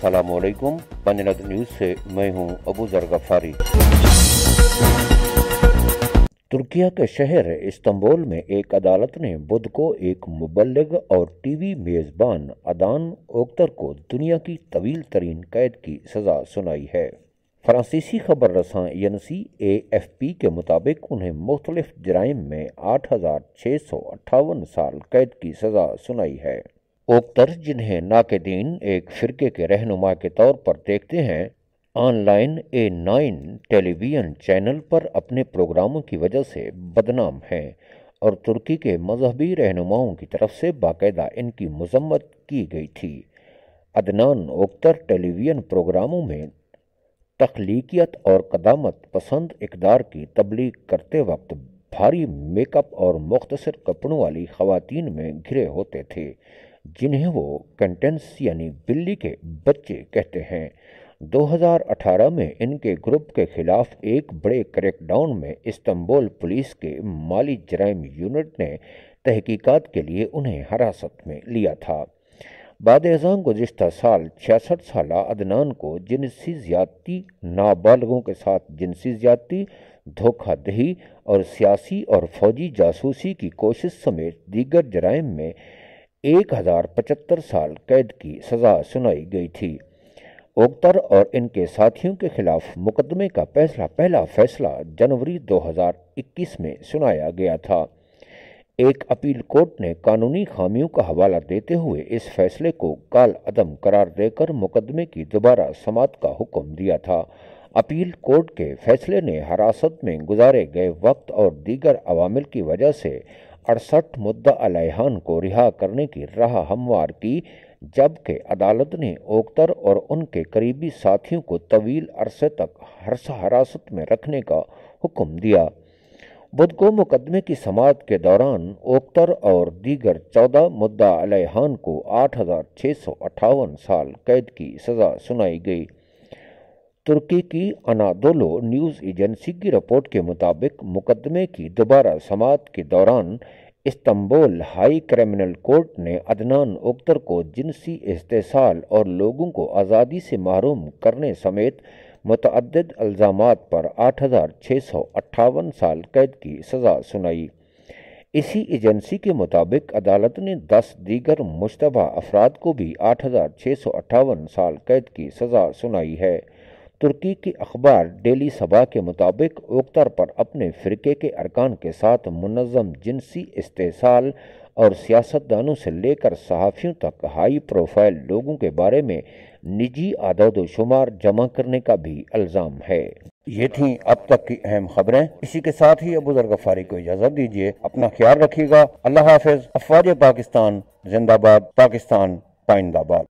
सलामुअलैकुम। Panjnad news से मैं हूँ अबू जर गफारी तुर्किया के शहर इस्तंबुल में एक अदालत ने बुध को एक मुबलग और टीवी मेज़बान अदान ओक्तर को दुनिया की तवील तरीन कैद की सज़ा सुनाई है। फ्रांसीसी खबर रसां एनसी ए एफ़ पी के मुताबिक उन्हें मुख्तलिफ़ जराइम में आठ हज़ार छः सौ अट्ठावन साल कैद की सज़ा सुनाई है। ओक्तर जिन्हें नाकदीन एक फ़िरके के रहनुमा के तौर पर देखते हैं, online A nine television channel पर अपने प्रोग्रामों की वजह से बदनाम हैं और तुर्की के मजहबी रहनुमाओं की तरफ़ से बाकायदा इनकी मजम्मत की गई थी। अदनान ओक्तर टेलीविज़न प्रोग्रामों में तख्लीकियत और कदामत पसंद इकदार की तबलीग करते वक्त भारी मेकअप और मुख्तसर कपड़ों वाली खवतिन में घिरे होते थे। जिन्हें वो कंटेंस यानी बिल्ली के बच्चे कहते हैं। 2018 में इनके ग्रुप के खिलाफ एक बड़े क्रैकडाउन में इस्तंबुल पुलिस के माली जराइम यूनिट ने तहकीकात के लिए उन्हें हिरासत में लिया था। बाद अजाम गुजशत साल छियासठ साल अदनान को जिनसी ज्यादती, नाबालगों के साथ जिनसी ज्यादती धोखादही और सियासी और फौजी जासूसी की कोशिश समेत दीगर जराइम में एक हज़ार पचहत्तर साल कैद की सज़ा सुनाई गई थी। ओक्तर और इनके साथियों के खिलाफ मुकदमे का पहला पहला फैसला जनवरी 2021 में सुनाया गया था। एक अपील कोर्ट ने कानूनी खामियों का हवाला देते हुए इस फैसले को काल अदम करार देकर मुकदमे की दोबारा समात का हुक्म दिया था। अपील कोर्ट के फैसले ने हिरासत में गुजारे गए वक्त और दीगर अवामिल की वजह से अड़सठ मुद्दा अलहान को रिहा करने की राह हमवार की, जबकि अदालत ने ओक्तर और उनके करीबी साथियों को तवील अरसे तक हरसा हिरासत में रखने का हुक्म दिया। बुध को मुकदमे की समात के दौरान ओक्तर और दीगर चौदह मुद्दा अलहान को आठ हज़ार छः सौ अट्ठावन साल कैद की सज़ा सुनाई गई। तुर्की की अनादोलो न्यूज़ एजेंसी की रिपोर्ट के मुताबिक मुकदमे की दोबारा समात के दौरान इस्तंबुल हाई क्रिमिनल कोर्ट ने अदनान उख्तर को जिनसी इस्तेसाल और लोगों को आज़ादी से महरूम करने समेत मुतद अल्ज़ाम पर आठ हज़ार छः सौ अट्ठावन साल कैद की सज़ा सुनाई। इसी एजेंसी के मुताबिक अदालत ने दस दीगर मुशतबा अफराद को भी आठ हज़ार छः सौ अट्ठावन साल कैद की सज़ा सुनाई है। तुर्की की अखबार डेली सभा के मुताबिक उख्तर पर अपने फ़िरके के अरकान के साथ मुनज़म जिनसी इस्तेसाल और सियासतदानों से लेकर सहाफ़ियों तक हाई प्रोफ़ाइल लोगों के बारे में निजी आदद शुमार जमा करने का भी इल्ज़ाम है। ये थी अब तक की अहम खबरें। इसी के साथ ही अबू गफारी को इजाज़त दीजिए। अपना ख्याल रखिएगा। अल्लाह हाफिज़। अफवाज पाकिस्तान, जिंदाबाद। पाकिस्तान, पाइंदाबाद।